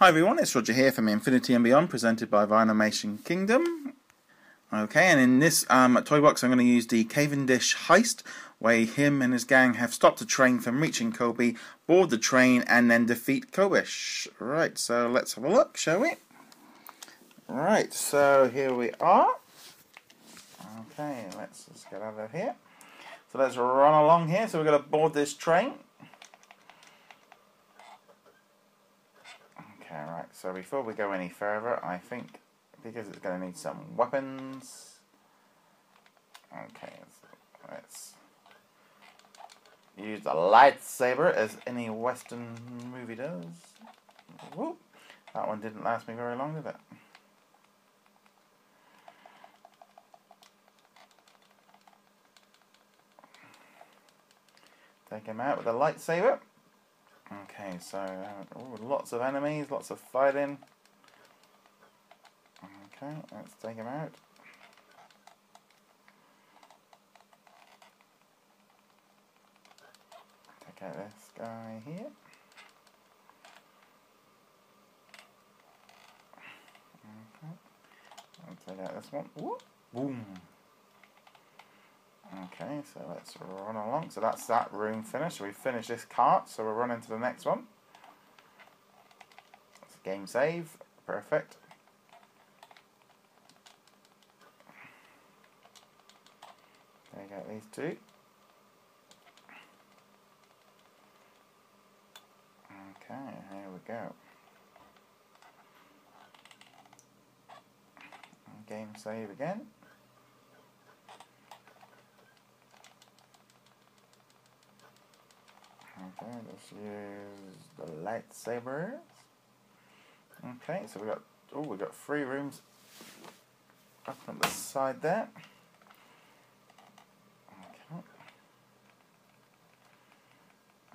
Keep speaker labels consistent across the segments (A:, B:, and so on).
A: Hi everyone, it's Roger here from Infinity and Beyond, presented by Vinylmation Kingdom. Okay, and in this um, toy box, I'm going to use the Cavendish heist, where him and his gang have stopped a train from reaching Colby, board the train, and then defeat Kobish. Right, so let's have a look, shall we? Right, so here we are. Okay, let's just get out of here. So let's run along here. So we're going to board this train. Okay, right. So before we go any further, I think because it's going to need some weapons. Okay, so let's use a lightsaber as any Western movie does. Whoop! That one didn't last me very long, did it? Take him out with a lightsaber. Okay, so ooh, lots of enemies, lots of fighting. Okay, let's take him out. Take out this guy here. Okay, and take out this one. Whoop, boom. Okay, so let's run along. So that's that room finished. We finished this cart, so we're running to the next one. That's game save. Perfect. There you go, these two. Okay, here we go. Game save again. Okay, let's use the lightsabers. Okay, so we got oh we got three rooms up on the side there. Okay.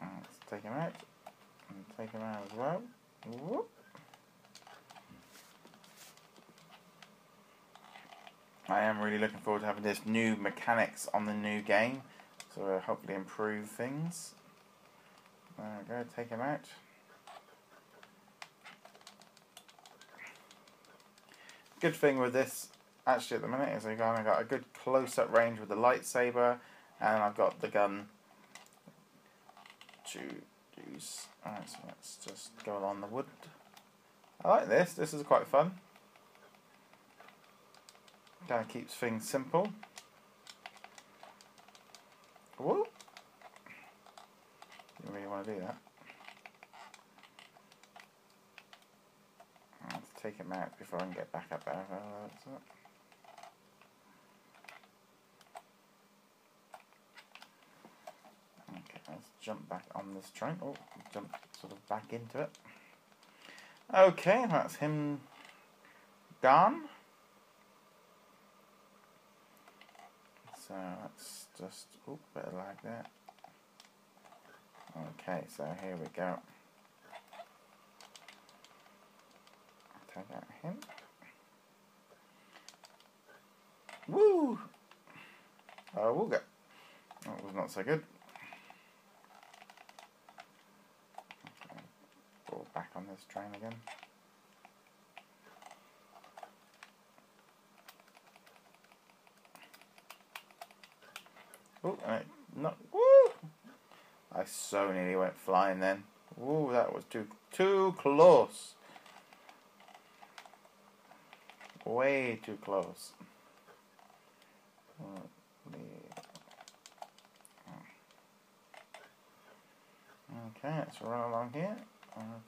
A: Let's take him out. And take him out as well. Whoop. I am really looking forward to having this new mechanics on the new game. So hopefully improve things. There we go, take him out. Good thing with this, actually at the minute, is I've got a good close-up range with the lightsaber, and I've got the gun to use. Alright, so let's just go along the wood. I like this, this is quite fun. Kind of keeps things simple. Whoop really want to do that. Let's take him out before I can get back up there. Okay, let's jump back on this train. Oh, jump sort of back into it. Okay, that's him done. So let's just, oh, better like that. Okay, so here we go. Take out him. Woo! Oh, we'll go. That was not so good. Okay. Go back on this train again. Oh, not. Woo! I so nearly went flying then. Ooh, that was too too close. Way too close. Hmm. Okay, let's run along here.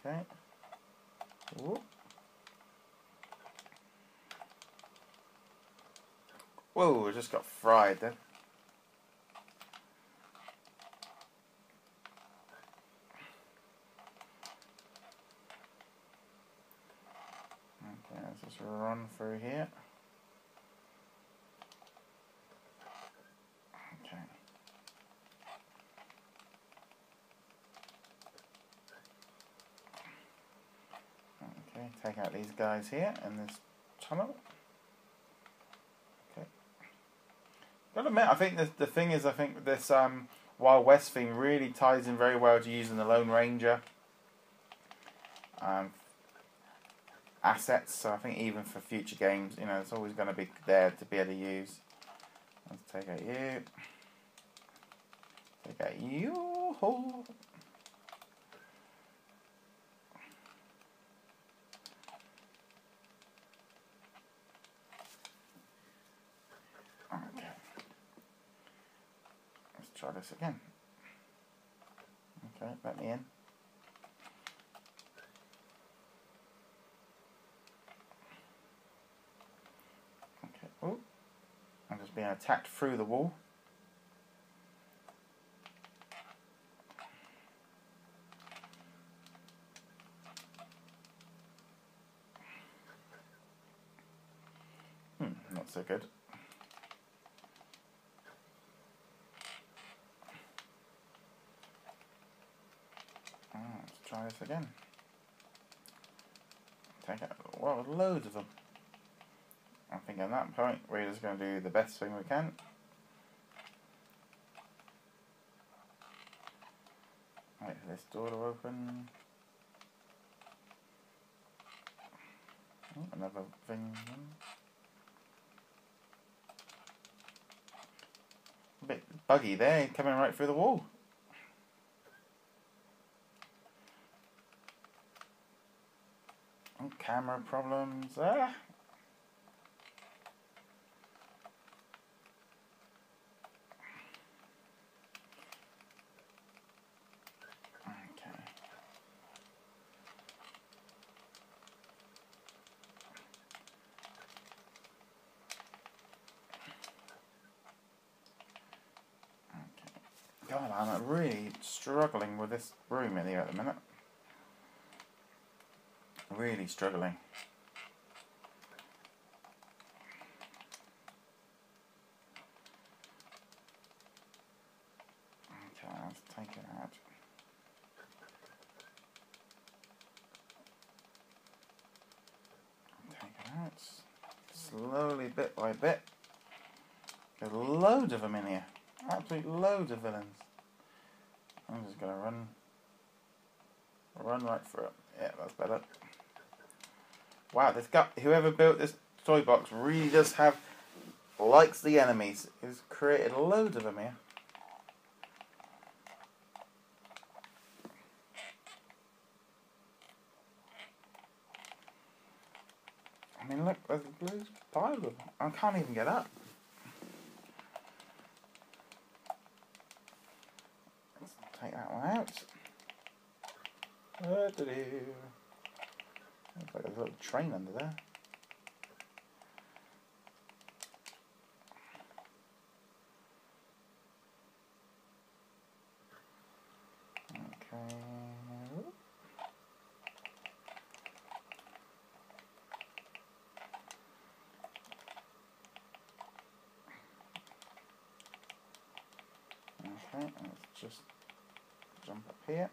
A: Okay. Whoop. Whoa, we just got fried then. just run through here. Okay. Okay, take out these guys here in this tunnel. Okay. Gotta admit, I think the, the thing is, I think this um, Wild West theme really ties in very well to using the Lone Ranger. Um, assets. So I think even for future games, you know, it's always going to be there to be able to use. Let's take out you. Take out you. Okay. Let's try this again. Okay, let me in. Okay, oh, I'm just being attacked through the wall. Hmm, not so good. Let's try this again. Take out, loads of them. I think at that point we're just going to do the best thing we can. Wait for this door to open. Oh, another thing. A bit buggy there, coming right through the wall. camera problems. Ah. God, I'm really struggling with this room in here at the minute really struggling. Okay, let's take it out. Take it out. Slowly, bit by bit. There's loads of them in here. Absolute loads of villains. I'm just gonna run run right through it. Yeah, that's better. Wow, this guy, whoever built this toy box really does have likes the enemies. He's created loads of them here. I mean, look, there's, there's piles of them. I can't even get up. Let's take that one out. Looks like a little train under there. Okay. Okay, let's just jump up here.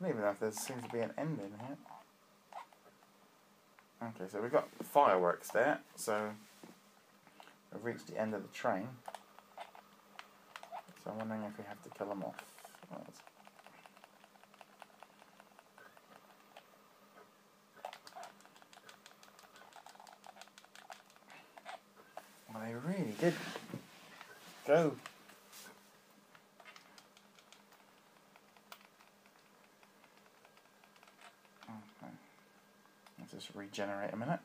A: don't even know if there seems to be an ending here. Okay, so we've got fireworks there, so we've reached the end of the train. So I'm wondering if we have to kill them off. Well, they really did go just regenerate a minute.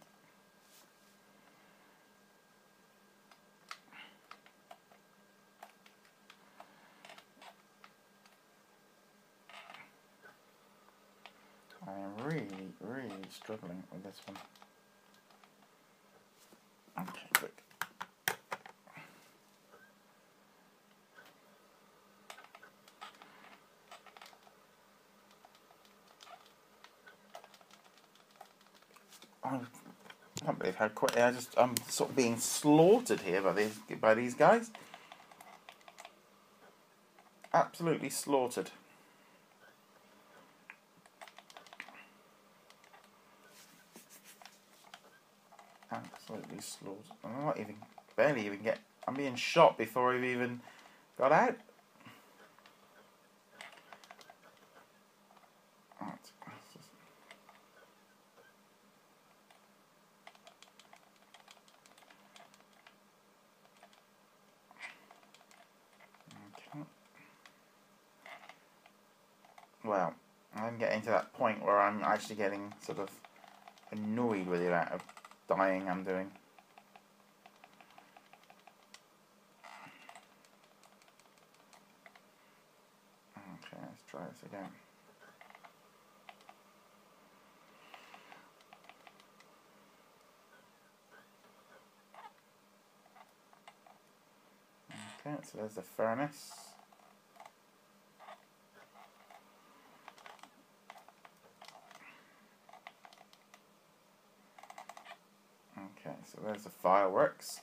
A: I am really, really struggling with this one. Okay, quick. I can't believe how quick I just I'm sort of being slaughtered here by these by these guys. Absolutely slaughtered. Absolutely slaughtered. I'm not even barely even get I'm being shot before I've even got out. Well, I'm getting to that point where I'm actually getting sort of annoyed with the amount of dying I'm doing. Okay, let's try this again. Okay, so there's the furnace. Okay, there's the fireworks.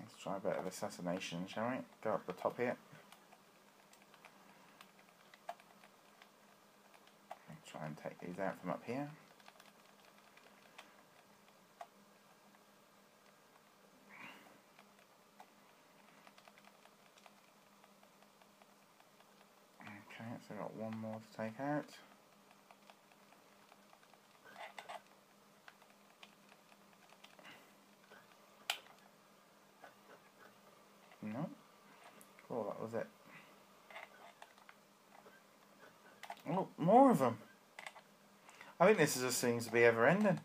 A: Let's try a bit of assassination, shall we? Go up the top here. Try and take these out from up here. Okay, so I've got one more to take out. No. Cool, that was it. Oh, more of them. I think this just seems to be ever ending.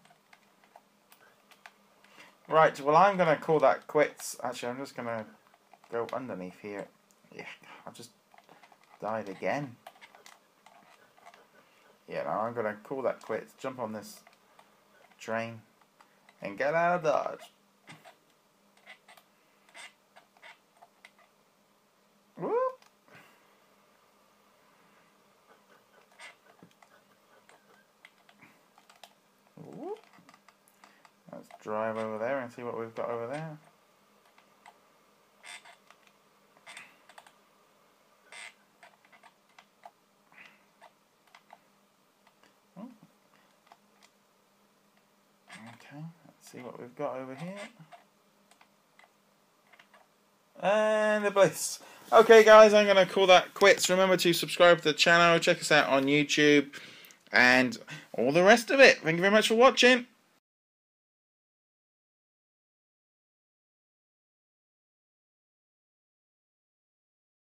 A: Right, well I'm going to call that quits. Actually, I'm just going to go underneath here. Yeah, I just died again. Yeah, now I'm going to call that quits, jump on this train, and get out of Dodge. Let's drive over there and see what we've got over there. Oh. Okay, let's see what we've got over here. And the bliss. Okay, guys, I'm going to call that quits. Remember to subscribe to the channel, check us out on YouTube, and all the rest of it. Thank you very much for watching.